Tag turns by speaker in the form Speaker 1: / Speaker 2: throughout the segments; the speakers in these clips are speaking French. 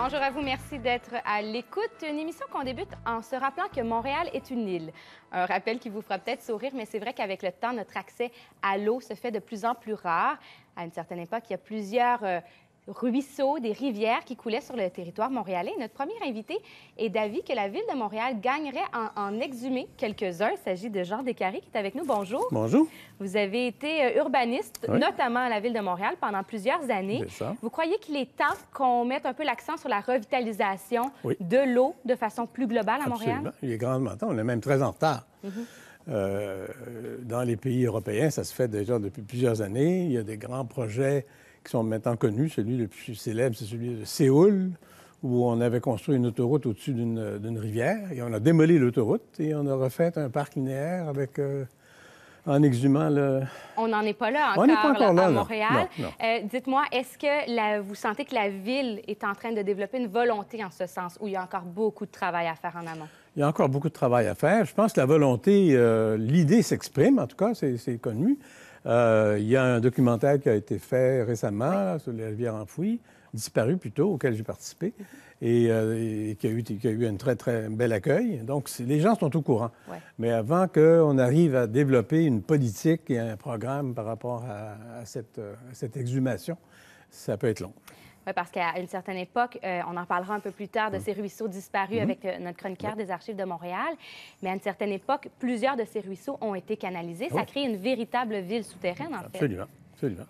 Speaker 1: Bonjour à vous, merci d'être à l'écoute. Une émission qu'on débute en se rappelant que Montréal est une île. Un rappel qui vous fera peut-être sourire, mais c'est vrai qu'avec le temps, notre accès à l'eau se fait de plus en plus rare. À une certaine époque, il y a plusieurs euh, ruisseaux, des rivières qui coulaient sur le territoire montréalais. Notre premier invité est d'avis que la ville de Montréal gagnerait en, en exhumer quelques-uns. Il s'agit de Jean Descarrés qui est avec nous. Bonjour.
Speaker 2: Bonjour.
Speaker 1: Vous avez été euh, urbaniste,
Speaker 2: Oui.
Speaker 1: notamment à la ville de Montréal, pendant plusieurs années.
Speaker 2: Ça.
Speaker 1: Vous croyez qu'il est temps qu'on mette un peu l'accent sur la revitalisation
Speaker 2: Oui.
Speaker 1: de l'eau de façon plus globale à Montréal?
Speaker 2: Absolument. Il est grandement temps. On est même très en retard. Euh, dans les pays européens, ça se fait déjà depuis plusieurs années. Il y a des grands projets qui sont maintenant connus. Celui le plus célèbre, c'est celui de Séoul, où on avait construit une autoroute au-dessus d'une rivière et on a démoli l'autoroute et on a refait un parc linéaire avec, euh, en exhumant le...
Speaker 1: On n'en est pas là
Speaker 2: On
Speaker 1: encore,
Speaker 2: n'est pas encore là,
Speaker 1: à. Montréal. Euh, Dites-moi, est-ce que la- vous sentez que la ville est en train de développer une volonté en ce sens, où il y a encore beaucoup de travail à faire en amont?
Speaker 2: Il y a encore beaucoup de travail à faire. Je pense que la volonté, euh, l'idée s'exprime, en tout cas, c'est c'est connu. Euh, il y a un documentaire qui a été fait récemment là, sur les rivières enfouies, disparu plutôt, auquel j'ai participé, et, euh, et qui, a eu, qui a eu un très, très bel accueil. Donc, les gens sont au courant.
Speaker 1: Ouais.
Speaker 2: Mais avant qu'on arrive à développer une politique et un programme par rapport à, à cette, à cette exhumation, ça peut être long.
Speaker 1: Oui, parce qu'à une certaine époque, euh, on en parlera un peu plus tard de ces ruisseaux disparus avec euh, notre chroniqueur des Archives de Montréal. Mais à une certaine époque, plusieurs de ces ruisseaux ont été canalisés. Ça
Speaker 2: Oui.
Speaker 1: a créé une véritable ville souterraine, en fait.
Speaker 2: Absolument, absolument.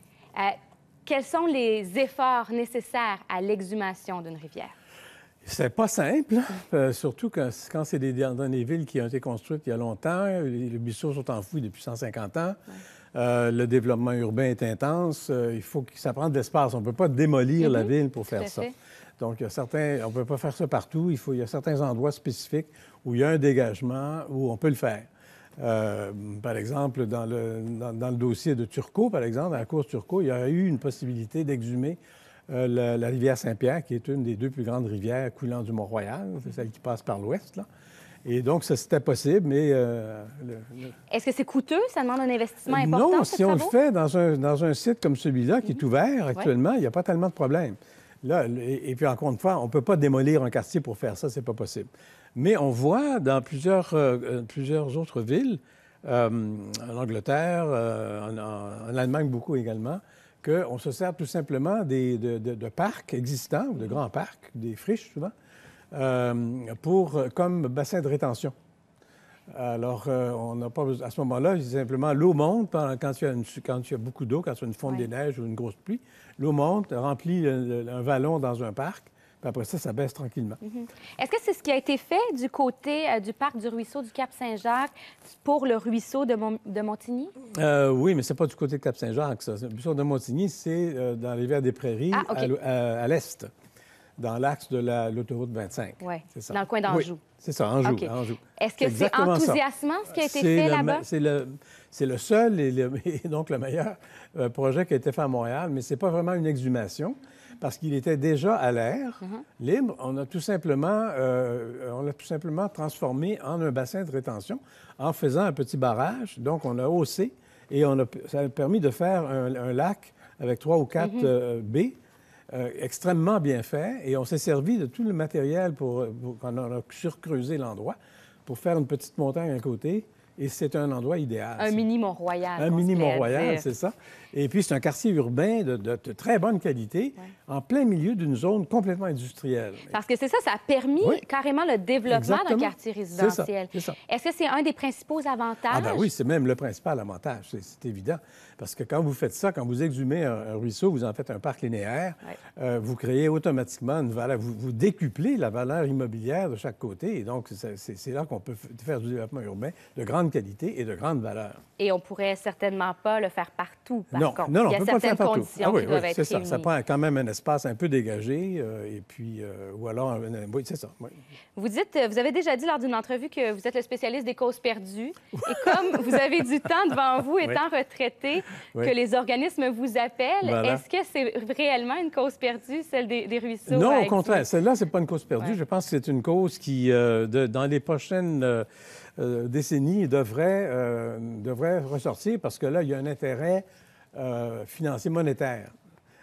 Speaker 1: Quels sont les efforts nécessaires à l'exhumation d'une rivière?
Speaker 2: C'est pas simple, euh, surtout quand, quand c'est des, dans des villes qui ont été construites il y a longtemps. Les, les sont enfouis depuis 150 ans. Euh, le développement urbain est intense. Euh, il faut que ça prenne de l'espace. On ne peut pas démolir la ville pour faire ça.
Speaker 1: fait.
Speaker 2: Donc, il y a certains, on ne peut pas faire ça partout. Il, faut, il y a certains endroits spécifiques où il y a un dégagement, où on peut le faire. Euh, par exemple, dans le, dans, dans le dossier de Turcot, par exemple, à la course Turcot, il y a eu une possibilité d'exhumer euh, la, la rivière Saint-Pierre, qui est une des deux plus grandes rivières coulant du Mont-Royal. C'est celle qui passe par l'ouest. Et donc, ça, c'était possible, mais... euh, le- le-
Speaker 1: Est-ce que c'est coûteux? Ça demande un investissement important,
Speaker 2: non, si on le fait dans un, dans un site comme celui-là, qui est
Speaker 1: Mhm.
Speaker 2: ouvert actuellement, il n'y a pas tellement de problèmes. Et, puis encore une fois, on ne peut pas démolir un quartier pour faire ça, c'est pas possible. Mais on voit dans plusieurs, euh, euh, autres villes, euh, en Angleterre, en, Allemagne beaucoup également, qu'on se sert tout simplement des, de, parcs existants, de grands parcs, des friches souvent, comme bassin de rétention. Alors, euh, on n'a pas besoin- à ce moment-là, simplement l'eau monte quand il y a, une- quand il y a beaucoup d'eau, quand il y a une fonte
Speaker 1: Ouais.
Speaker 2: des neiges ou une grosse pluie. L'eau monte, remplit le- le- un vallon dans un parc, puis après ça, ça baisse tranquillement.
Speaker 1: Est-ce que c'est ce qui a été fait du côté euh, du parc du ruisseau du Cap-Saint-Jacques pour le ruisseau de, Mon- de Montigny?
Speaker 2: Euh, oui, mais c'est pas du côté de Cap-Saint-Jacques, ça. Le buisson de Montigny, c'est euh, dans les rivières des Prairies,
Speaker 1: Ah,
Speaker 2: à l'est, dans l'axe de la- l'autoroute 25.
Speaker 1: Oui,
Speaker 2: C'est ça.
Speaker 1: dans le coin d'Anjou.
Speaker 2: Oui, c'est ça, Anjou.
Speaker 1: Est-ce que c'est
Speaker 2: ça.
Speaker 1: enthousiasmant ce qui a été fait là-bas?
Speaker 2: C'est le, seul et, le- et donc le meilleur euh, projet qui a été fait à Montréal, mais ce n'est pas vraiment une exhumation parce qu'il était déjà à l'air,
Speaker 1: Mm-hmm.
Speaker 2: libre. On a tout simplement, euh, on l'a tout simplement transformé en un bassin de rétention en faisant un petit barrage. Donc, on a haussé et on a, ça a permis de faire un, un lac avec trois ou quatre
Speaker 1: Mm-hmm.
Speaker 2: euh, baies. Euh, extrêmement bien fait et on s'est servi de tout le matériel pour, pour on a surcreusé l'endroit pour faire une petite montagne à côté et c'est un endroit idéal.
Speaker 1: Un
Speaker 2: ça.
Speaker 1: mini Mont-Royal.
Speaker 2: Un mini Mont-Royal, c'est ça. Et puis, c'est un quartier urbain de, de- de très bonne qualité, en plein milieu d'une zone complètement industrielle.
Speaker 1: Parce que c'est ça, ça a permis
Speaker 2: Oui.
Speaker 1: carrément le développement d'un quartier résidentiel.
Speaker 2: c'est ça.
Speaker 1: Est-ce que c'est un des principaux avantages?
Speaker 2: Ah ben oui, c'est même le principal avantage, c'est- évident. Parce que quand vous faites ça, quand vous exhumez un, un ruisseau, vous en faites un parc linéaire,
Speaker 1: Ouais.
Speaker 2: euh, vous créez automatiquement une valeur, vous, vous décuplez la valeur immobilière de chaque côté. Et donc, c'est là qu'on peut faire du développement urbain de grande qualité et de grande valeur.
Speaker 1: Et on pourrait certainement pas le faire partout, par
Speaker 2: non,
Speaker 1: contre.
Speaker 2: non, non,
Speaker 1: Il y
Speaker 2: on
Speaker 1: a
Speaker 2: peut pas le
Speaker 1: certaines
Speaker 2: faire
Speaker 1: conditions
Speaker 2: Ah oui,
Speaker 1: qui
Speaker 2: oui,
Speaker 1: doivent être
Speaker 2: c'est ça. Ça prend quand même un espace un peu dégagé, euh, et puis, euh, ou alors, un- un- oui, c'est ça. oui.
Speaker 1: Vous dites, euh, vous avez déjà dit lors d'une entrevue que vous êtes le spécialiste des causes perdues. Et comme vous avez du temps devant vous, étant retraité, que les organismes vous appellent,
Speaker 2: Voilà.
Speaker 1: est-ce que c'est réellement une cause perdue, celle des, des ruisseaux?
Speaker 2: Non, au contraire. Celle-là, c'est pas une cause perdue.
Speaker 1: Ouais.
Speaker 2: Je pense que c'est une cause qui, euh, de- dans les prochaines euh, décennies, devrait, euh, devrait ressortir parce que là, il y a un intérêt euh, financier monétaire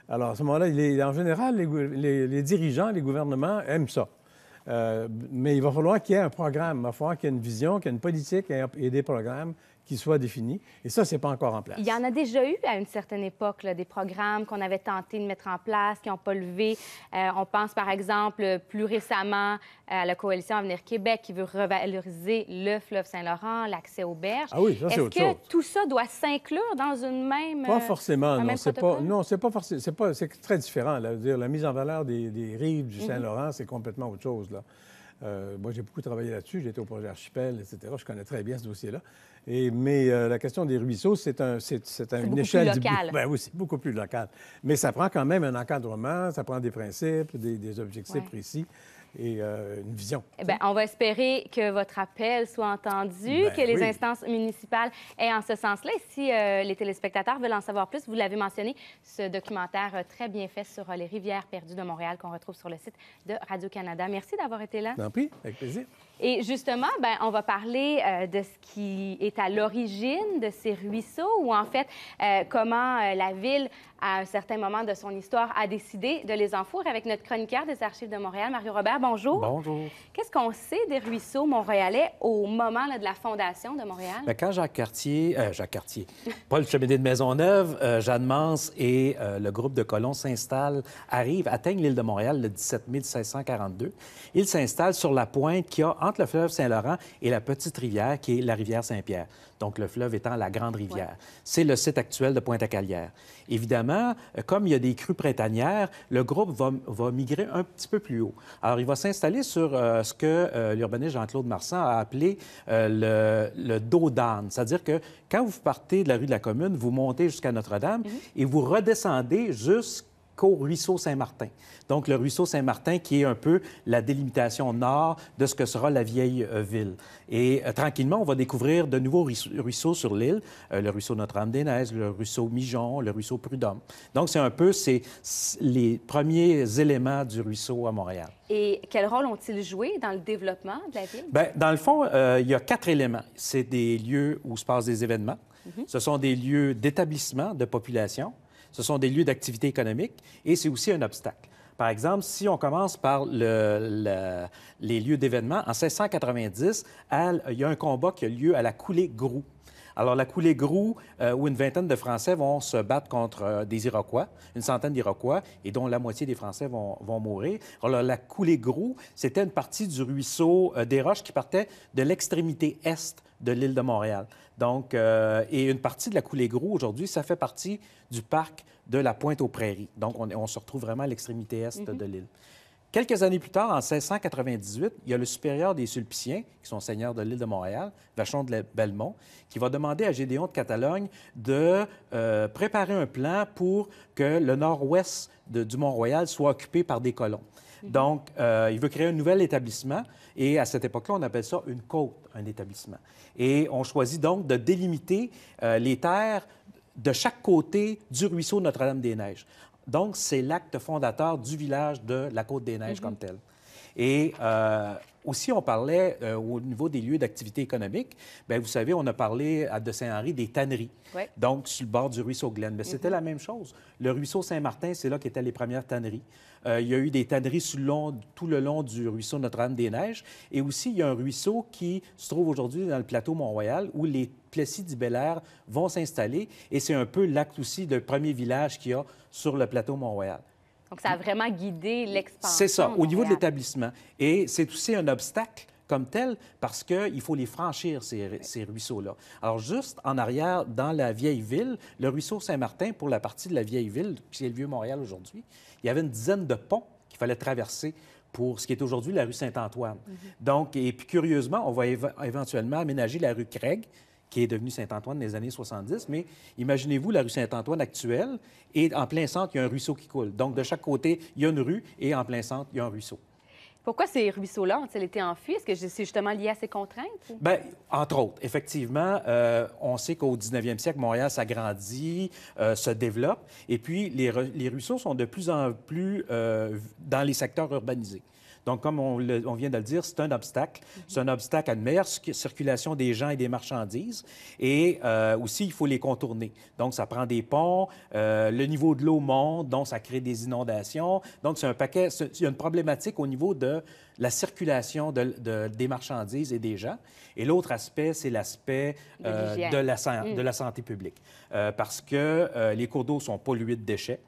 Speaker 2: Alors, à ce moment-là, en général, les, dirigeants, les gouvernements aiment ça. Euh, mais il va falloir qu'il y ait un programme, il va falloir qu'il y ait une vision, qu'il y ait une politique et des programmes qui soient définis. Et ça, c'est pas encore en place.
Speaker 1: Il y en a déjà eu à une certaine époque, là, des programmes qu'on avait tenté de mettre en place, qui n'ont pas levé. Euh, on pense par exemple plus récemment à la coalition Avenir Québec qui veut revaloriser le fleuve Saint-Laurent, l'accès aux berges.
Speaker 2: Ah oui, ça, c'est
Speaker 1: Est-ce
Speaker 2: autre
Speaker 1: que
Speaker 2: chose.
Speaker 1: tout ça doit s'inclure dans une même...
Speaker 2: Pas
Speaker 1: euh,
Speaker 2: forcément, non. C'est pas, non, c'est pas forcément, c'est pas, c'est très différent. Là. Dire, la mise en valeur des, des rives
Speaker 1: Mhm.
Speaker 2: du Saint-Laurent, c'est complètement autre chose. Là. Euh, moi, j'ai beaucoup travaillé là-dessus. J'ai été au projet Archipel, etc. Je connais très bien ce dossier-là. Et, mais euh, la question des ruisseaux, c'est un, c'est, c'est un-
Speaker 1: C'est
Speaker 2: une
Speaker 1: beaucoup
Speaker 2: échelle
Speaker 1: plus
Speaker 2: du-
Speaker 1: local.
Speaker 2: Ben oui, c'est beaucoup plus local. Mais ça prend quand même un encadrement, ça prend des principes, des, des objectifs
Speaker 1: Ouais.
Speaker 2: précis et euh, une vision.
Speaker 1: Eh bien, on va espérer que votre appel soit entendu,
Speaker 2: Ben
Speaker 1: que les
Speaker 2: oui.
Speaker 1: instances municipales aient en ce sens-là. Et si euh, les téléspectateurs veulent en savoir plus, vous l'avez mentionné, ce documentaire euh, très bien fait sur les rivières perdues de Montréal qu'on retrouve sur le site de Radio-Canada. Merci d'avoir été là.
Speaker 2: T'en prie, avec plaisir.
Speaker 1: Et justement, ben, on va parler euh, de ce qui est à l'origine de ces ruisseaux, ou en fait, euh, comment euh, la ville, à un certain moment de son histoire, a décidé de les enfouir avec notre chroniqueur des Archives de Montréal, Mario Robert. Bonjour.
Speaker 3: Bonjour.
Speaker 1: Qu'est-ce qu'on sait des ruisseaux montréalais au moment là, de la fondation de Montréal?
Speaker 3: Ben, quand Jacques Cartier, euh, Jacques Cartier, Paul Cheminée de Maisonneuve, euh, Jeanne Mance et euh, le groupe de colons s'installent, arrivent, atteignent l'île de Montréal le 17 1642. Ils s'installent sur la pointe qu'il y a entre le fleuve Saint-Laurent et la petite rivière qui est la rivière Saint-Pierre. Donc, le fleuve étant la grande rivière. C'est le site actuel de Pointe-à-Calière. Évidemment, euh, comme il y a des crues printanières, le groupe va, va migrer un petit peu plus haut. Alors, il va s'installer sur euh, ce que euh, l'urbaniste Jean-Claude Marsan a appelé euh, le, le dos d'âne. C'est-à-dire que quand vous partez de la rue de la Commune, vous montez jusqu'à Notre-Dame et vous redescendez jusqu'au ruisseau Saint-Martin. Donc, le ruisseau Saint-Martin qui est un peu la délimitation nord de ce que sera la vieille euh, ville. Et euh, tranquillement, on va découvrir de nouveaux ruisseaux, sur l'île, Euh, le ruisseau Notre-Dame-des-Neiges, le ruisseau Mijon, le ruisseau Prud'homme. Donc, c'est un peu les premiers éléments du ruisseau à Montréal.
Speaker 1: Et quel rôle ont-ils joué dans le développement de la ville?
Speaker 3: Bien, dans le fond, il y a quatre éléments. C'est des lieux où se passent des événements. Ce sont des lieux d'établissement de population. Ce sont des lieux d'activité économique. Et c'est aussi un obstacle. Par exemple, si on commence par le- le- les lieux d'événements, en 1690, à- il y a un combat qui a lieu à la coulée Grou. Alors, la coulée Grou, euh, où une vingtaine de Français vont se battre contre euh, des Iroquois, une centaine d'Iroquois, et dont la moitié des Français vont, vont mourir. Alors, la coulée Grou, c'était une partie du ruisseau euh, des Roches qui partait de l'extrémité est de l'île de Montréal. Donc, et une partie de la coulée Grou, aujourd'hui, ça fait partie du parc de la Pointe-aux-Prairies. Donc, on, on se retrouve vraiment à l'extrémité est de l'île. Quelques années plus tard, en 1698, il y a le supérieur des Sulpiciens, qui sont seigneurs de l'île de Montréal, Vachon de Belmont, qui va demander à Gédéon de Catalogne de euh, préparer un plan pour que le nord-ouest du Mont-Royal soit occupé par des colons. Donc, euh, il veut créer un nouvel établissement et à cette époque-là, on appelle ça une côte, un établissement. Et on choisit donc de délimiter euh, les terres de chaque côté du ruisseau Notre-Dame-des-Neiges. Donc, c'est l'acte fondateur du village de la Côte-des-Neiges comme tel. Et euh, aussi, on parlait euh, au niveau des lieux d'activité économique. Bien, vous savez, on a parlé à de Saint-Henri des tanneries. Donc, sur le bord du ruisseau Glen. Mais c'était la même chose. Le ruisseau Saint-Martin, c'est là qu'étaient les premières tanneries. Euh, il y a eu des tanneries sur le long- tout le long du ruisseau Notre-Dame-des-Neiges. Et aussi, il y a un ruisseau qui se trouve aujourd'hui dans le plateau Mont-Royal où les Plessis d'Ibelair vont s'installer. Et c'est un peu l'acte aussi de premier village qu'il y a sur le plateau Mont-Royal.
Speaker 1: Donc, ça a vraiment guidé l'expansion.
Speaker 3: C'est ça, au niveau de l'établissement. Et c'est aussi un obstacle comme tel parce qu'il faut les franchir, ces, ces ruisseaux-là. Alors, juste en arrière, dans la vieille ville, le ruisseau Saint-Martin, pour la partie de la vieille ville, qui est le Vieux-Montréal aujourd'hui, il y avait une dizaine de ponts qu'il fallait traverser pour ce qui est aujourd'hui la rue Saint-Antoine. Donc, et puis curieusement, on va éve- éventuellement aménager la rue Craig, qui est devenue Saint-Antoine dans les années 70. Mais imaginez-vous la rue Saint-Antoine actuelle et en plein centre, il y a un ruisseau qui coule. Donc, de chaque côté, il y a une rue et en plein centre, il y a un ruisseau.
Speaker 1: Pourquoi ces ruisseaux-là ont-ils été enfuis? Est-ce que c'est justement lié à ces contraintes? ou-
Speaker 3: Bien, entre autres, effectivement, euh, on sait qu'au 19e siècle, Montréal s'agrandit, euh, se développe, et puis les ruisseaux sont de plus en plus euh, dans les secteurs urbanisés. Donc, comme on, le- on vient de le dire, c'est un obstacle. C'est un obstacle à une meilleure circu- circulation des gens et des marchandises. Et euh, aussi, il faut les contourner. Donc, ça prend des ponts, euh, le niveau de l'eau monte, donc ça crée des inondations. Donc, c'est un paquet, il y a une problématique au niveau de la circulation de- de- des marchandises et des gens. Et l'autre aspect, c'est l'aspect
Speaker 1: De
Speaker 3: euh, de, la,
Speaker 1: Mm.
Speaker 3: de la santé publique. Euh, parce que euh, les cours d'eau sont pollués de déchets.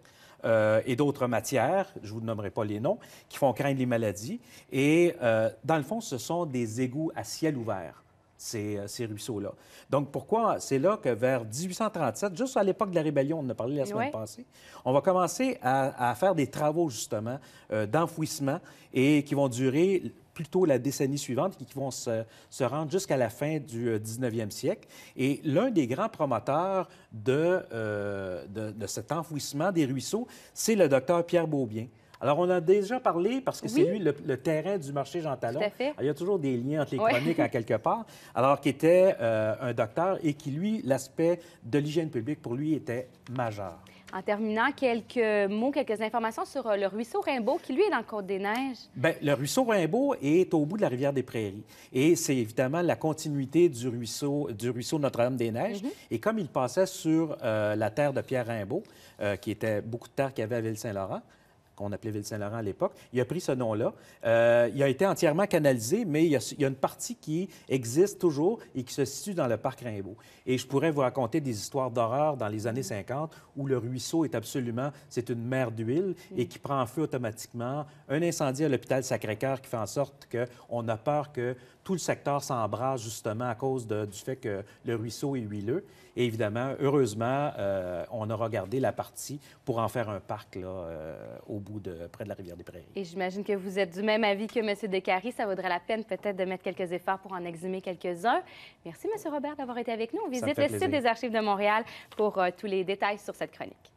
Speaker 3: Euh, et d'autres matières, je ne vous nommerai pas les noms, qui font craindre les maladies. Et euh, dans le fond, ce sont des égouts à ciel ouvert, ces, euh, ces ruisseaux-là. Donc, pourquoi? C'est là que vers 1837, juste à l'époque de la rébellion, on en a parlé la semaine
Speaker 1: Ouais.
Speaker 3: passée, on va commencer à, à faire des travaux, justement, euh, d'enfouissement et qui vont durer plutôt la décennie suivante qui vont se, se rendre jusqu'à la fin du euh, 19e siècle. Et l'un des grands promoteurs de, euh, de, de cet enfouissement des ruisseaux, c'est le docteur Pierre Beaubien. Alors, on a déjà parlé, parce que c'est lui le, le terrain du marché Jean Talon.
Speaker 1: Tout à fait.
Speaker 3: Alors, il y a toujours des liens entre les
Speaker 1: Ouais.
Speaker 3: chroniques en quelque part. Alors, qui était euh, un docteur et qui, lui, l'aspect de l'hygiène publique, pour lui, était majeur.
Speaker 1: En terminant, quelques mots, quelques informations sur euh, le ruisseau Rimbaud, qui lui est dans le Côte-des-Neiges.
Speaker 3: Bien, le ruisseau Rimbaud est au bout de la rivière des Prairies. Et c'est évidemment la continuité du ruisseau, du ruisseau Notre-Dame-des-Neiges. Et comme il passait sur euh, la terre de Pierre Rimbaud, euh, qui était beaucoup de terre qu'il y avait à Ville-Saint-Laurent, qu'on appelait Ville-Saint-Laurent à l'époque, il a pris ce nom-là. Euh, il a été entièrement canalisé, mais il y, a, il y a une partie qui existe toujours et qui se situe dans le parc Rimbaud. Et je pourrais vous raconter des histoires d'horreur dans les années 50 où le ruisseau est absolument, c'est une mer d'huile et qui prend feu automatiquement. Un incendie à l'hôpital Sacré-Cœur qui fait en sorte qu'on a peur que tout le secteur s'embrase justement à cause de- du fait que le ruisseau est huileux. Et évidemment, heureusement, euh, on a regardé la partie pour en faire un parc là, euh, au bout de près de la rivière des Prairies.
Speaker 1: Et j'imagine que vous êtes du même avis que M. Descaries. Ça vaudrait la peine peut-être de mettre quelques efforts pour en exhumer quelques-uns. Merci, M. Robert, d'avoir été avec nous. On visite le site des Archives de Montréal pour euh, tous les détails sur cette chronique.